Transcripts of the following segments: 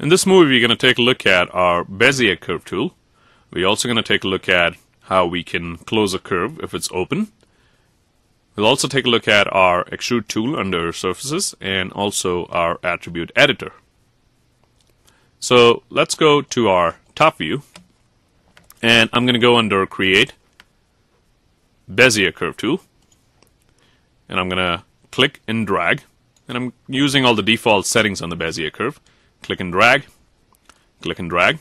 In this movie, we're going to take a look at our Bezier curve tool. We're also going to take a look at how we can close a curve if it's open. We'll also take a look at our extrude tool under surfaces and also our attribute editor. So let's go to our top view and I'm going to go under create Bezier curve tool and I'm going to click and drag and I'm using all the default settings on the Bezier curve click and drag, click and drag.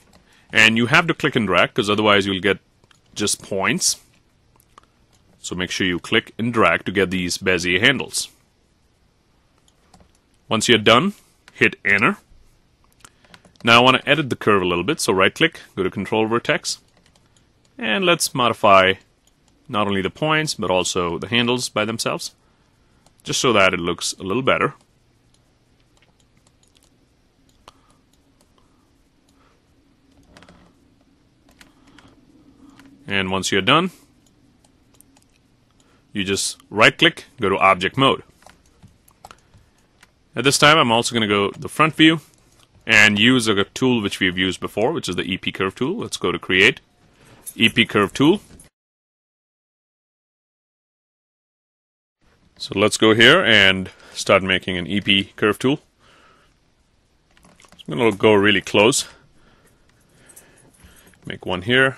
And you have to click and drag because otherwise you'll get just points. So make sure you click and drag to get these Bezier handles. Once you're done, hit enter. Now I want to edit the curve a little bit, so right click, go to control vertex, and let's modify not only the points but also the handles by themselves, just so that it looks a little better. And once you're done, you just right click, go to object mode. At this time, I'm also going to go the front view and use a tool which we've used before, which is the EP curve tool. Let's go to create, EP curve tool. So let's go here and start making an EP curve tool. I'm going to go really close. Make one here.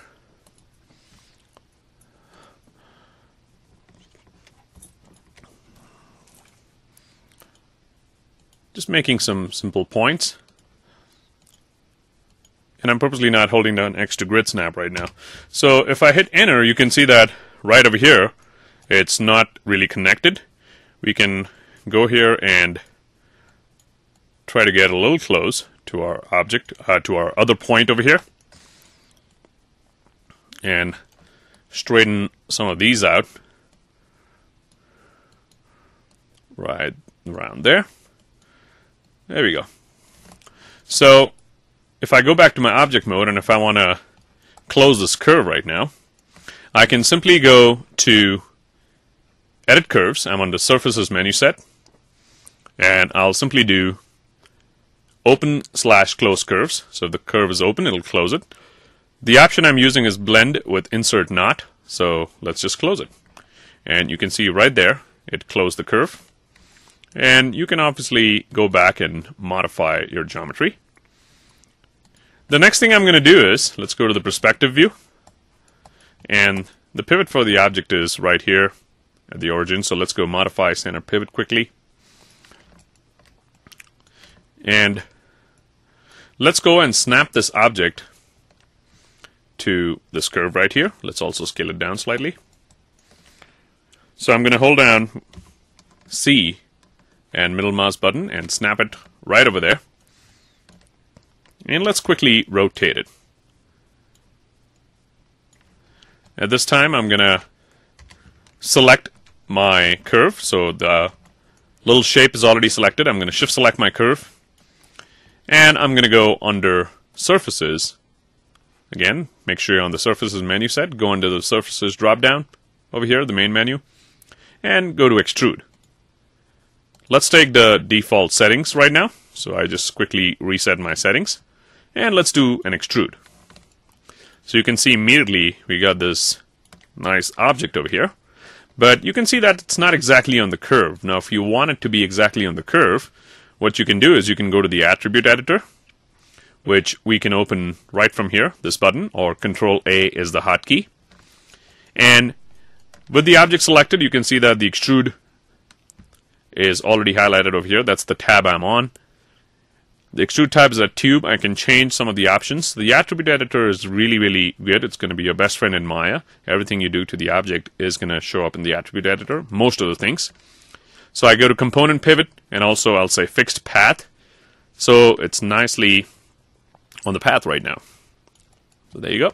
Just making some simple points. And I'm purposely not holding down X to grid snap right now. So if I hit enter, you can see that right over here, it's not really connected. We can go here and try to get a little close to our object, uh, to our other point over here. And straighten some of these out. Right around there. There we go. So if I go back to my object mode and if I want to close this curve right now, I can simply go to Edit Curves. I'm on the Surfaces menu set. And I'll simply do Open slash Close Curves. So if the curve is open, it'll close it. The option I'm using is Blend with Insert Knot. So let's just close it. And you can see right there, it closed the curve. And you can obviously go back and modify your geometry. The next thing I'm going to do is, let's go to the perspective view. And the pivot for the object is right here at the origin. So let's go modify center pivot quickly. And let's go and snap this object to this curve right here. Let's also scale it down slightly. So I'm going to hold down C and middle mouse button and snap it right over there. And let's quickly rotate it. At this time, I'm going to select my curve. So the little shape is already selected. I'm going to shift select my curve. And I'm going to go under surfaces. Again, make sure you're on the surfaces menu set. Go under the surfaces drop down over here, the main menu. And go to extrude. Let's take the default settings right now. So I just quickly reset my settings. And let's do an extrude. So you can see immediately we got this nice object over here. But you can see that it's not exactly on the curve. Now if you want it to be exactly on the curve, what you can do is you can go to the attribute editor, which we can open right from here, this button, or Control A is the hotkey. And with the object selected, you can see that the extrude is already highlighted over here. That's the tab I'm on. The extrude tab is a tube. I can change some of the options. The attribute editor is really, really good. It's going to be your best friend in Maya. Everything you do to the object is going to show up in the attribute editor, most of the things. So I go to component pivot, and also I'll say fixed path. So it's nicely on the path right now. So there you go.